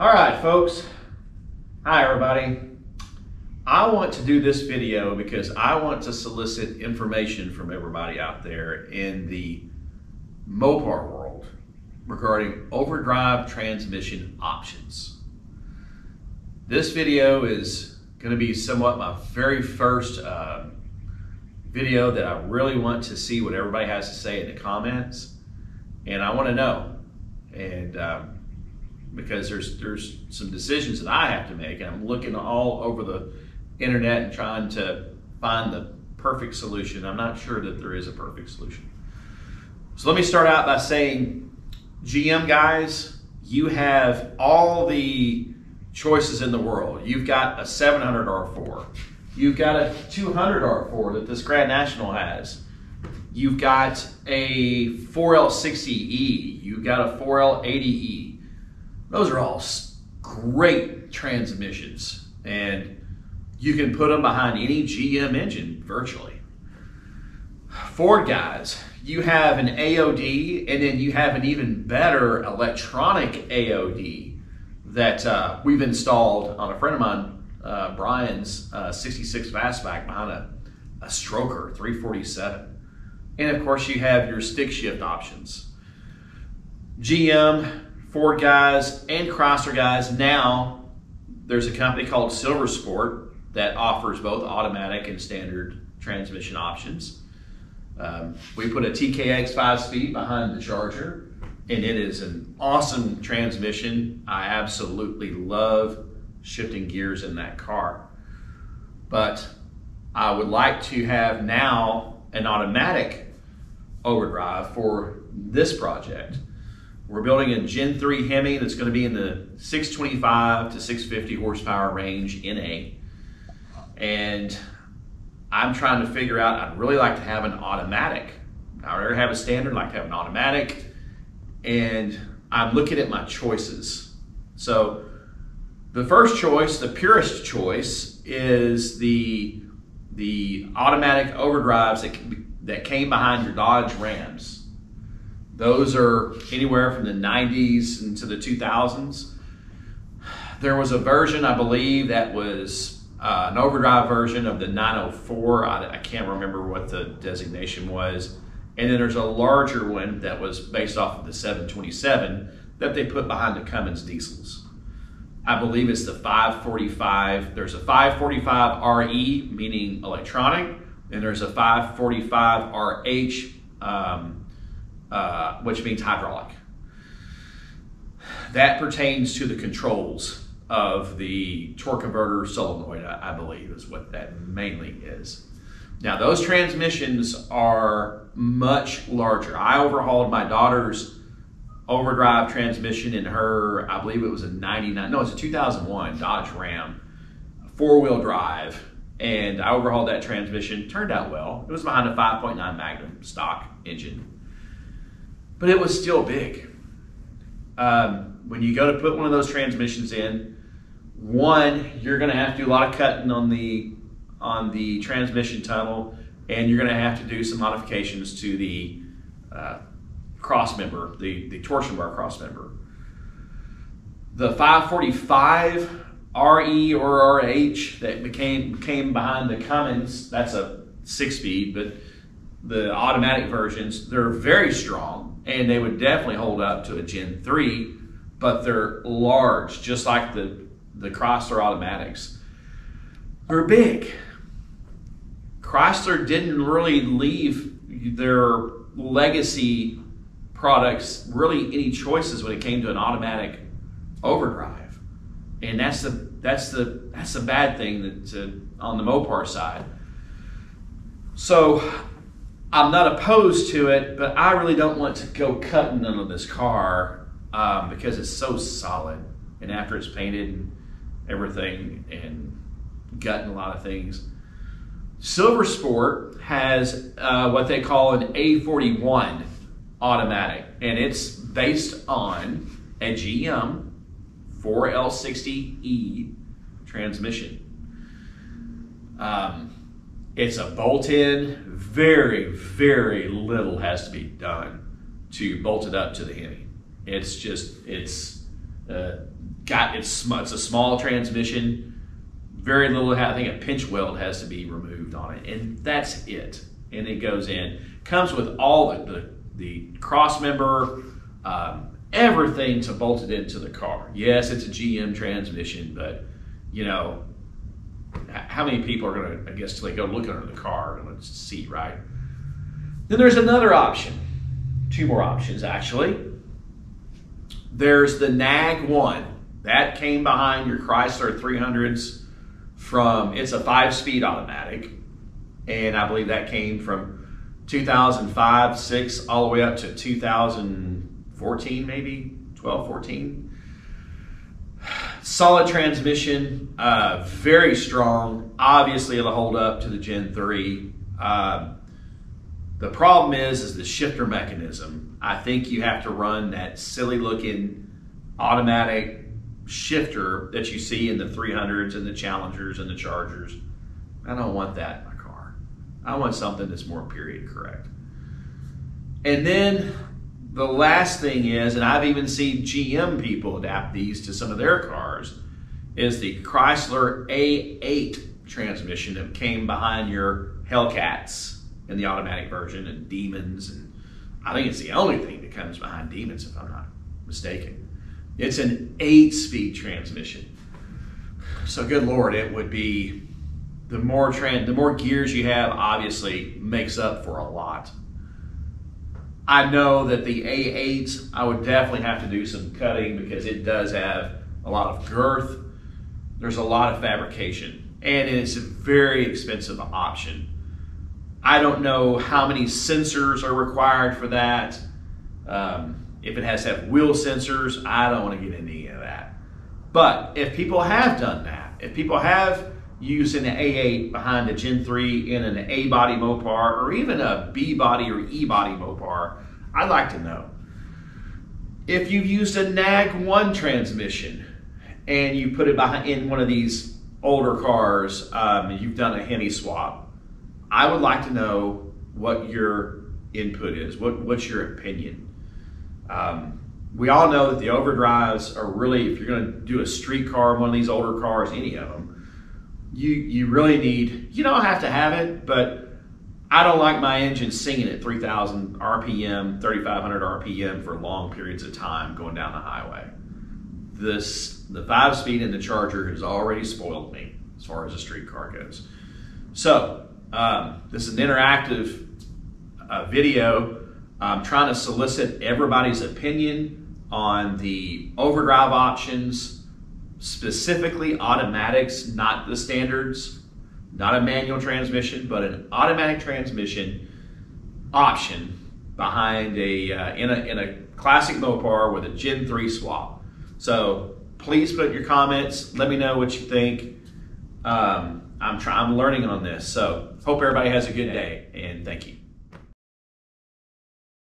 All right, folks. Hi, everybody. I want to do this video because I want to solicit information from everybody out there in the Mopar world regarding overdrive transmission options. This video is going to be somewhat my very first uh, video that I really want to see what everybody has to say in the comments, and I want to know. And um, because there's there's some decisions that I have to make, and I'm looking all over the internet and trying to find the perfect solution. I'm not sure that there is a perfect solution. So let me start out by saying, GM guys, you have all the choices in the world. You've got a 700 R4. You've got a 200 R4 that this Grand National has. You've got a 4L60E. You've got a 4L80E. Those are all great transmissions. And you can put them behind any GM engine virtually. Ford guys, you have an AOD and then you have an even better electronic AOD that uh, we've installed on a friend of mine, uh, Brian's uh, 66 fastback behind a, a stroker 347. And of course you have your stick shift options. GM, Ford guys, and Chrysler guys, now there's a company called Silver Sport that offers both automatic and standard transmission options. Um, we put a TKX 5-speed behind the Charger, and it is an awesome transmission. I absolutely love shifting gears in that car. But I would like to have now an automatic overdrive for this project. We're building a Gen 3 Hemi that's going to be in the 625 to 650 horsepower range NA and I'm trying to figure out, I'd really like to have an automatic. I already have a standard, like to have an automatic, and I'm looking at my choices. So the first choice, the purest choice, is the the automatic overdrives that, that came behind your Dodge Rams. Those are anywhere from the 90s into the 2000s. There was a version, I believe, that was uh, an overdrive version of the 904. I, I, can't remember what the designation was. And then there's a larger one that was based off of the 727 that they put behind the Cummins diesels. I believe it's the 545. There's a 545 RE, meaning electronic, and there's a 545 RH, um, uh, which means hydraulic. That pertains to the controls of the torque converter solenoid, I, believe is what that mainly is. Now those transmissions are much larger. I overhauled my daughter's overdrive transmission in her, I believe it was a 99, no, it's a 2001 Dodge Ram, four-wheel drive, and I overhauled that transmission. Turned out well. It was behind a 5.9 Magnum stock engine, but it was still big. Um, when you go to put one of those transmissions in, one, you're going to have to do a lot of cutting on the on the transmission tunnel, and you're going to have to do some modifications to the uh, cross member, the, the torsion bar cross member. The 545 RE or RH that became came behind the Cummins, that's a six speed, but the automatic versions, they're very strong and they would definitely hold up to a Gen 3, but they're large, just like the the Chrysler automatics, They're big. Chrysler didn't really leave their legacy products really any choices when it came to an automatic overdrive, and that's the that's the that's the bad thing that to, on the Mopar side. So I'm not opposed to it, but I really don't want to go cutting of this car um, because it's so solid, and after it's painted and everything and gutting a lot of things. Silver Sport has uh, what they call an A41 automatic, and it's based on a GM 4L60E transmission. Um, it's a bolt-in. Very, very little has to be done to bolt it up to the Hemi. It's just, it's Uh, got it's it's a small transmission, very little. I think a pinch weld has to be removed on it, and that's it. And it goes in. Comes with all the the, the cross member, um, everything's bolted into the car. Yes, it's a GM transmission, but you know, how many people are going to? I guess they go look under the car and see, right? Then there's another option. Two more options actually. There's the NAG one that came behind your Chrysler 300s from. It's a five-speed automatic, and I believe that came from 2005, six, all the way up to 2014, maybe 12, 14. Solid transmission, uh, very strong. Obviously, it'll hold up to the Gen 3. Uh, the problem is, is the shifter mechanism. I think you have to run that silly looking automatic shifter that you see in the 300s and the Challengers and the Chargers. I don't want that in my car. I want something that's more period correct. And then the last thing is, and I've even seen GM people adapt these to some of their cars, is the Chrysler A8 transmission that came behind your Hellcats in the automatic version and Demons. And I think it's the only thing that comes behind Demons, if I'm not mistaken. It's an eight speed transmission. So, good Lord, it would be the more trend, the more gears you have, obviously makes up for a lot. I know that the A8s, I would definitely have to do some cutting because it does have a lot of girth. There's a lot of fabrication, and it's a very expensive option. I don't know how many sensors are required for that. Um, if it has to have wheel sensors, I don't want to get into any of that. But if people have done that, if people have used an A8 behind a Gen 3 in an A body Mopar or even a B body or E body Mopar, I'd like to know. If you've used a NAG 1 transmission and you put it behind in one of these older cars, um, you've done a Hemi swap, I would like to know what your input is. What, what's your opinion? Um, we all know that the overdrives are really, if you're going to do a street car, one of these older cars, any of them, you you really need. You don't have to have it, but I don't like my engine singing at 3,000 RPM, 3,500 RPM for long periods of time going down the highway. This the five speed in the Charger has already spoiled me as far as a street car goes. So um, this is an interactive uh, video. I'm trying to solicit everybody's opinion on the overdrive options, specifically automatics, not the standards, not a manual transmission, but an automatic transmission option behind a uh, in a in a classic Mopar with a Gen 3 swap. So please put your comments. Let me know what you think. Um, I'm trying. I'm learning on this. So hope everybody has a good day, and thank you.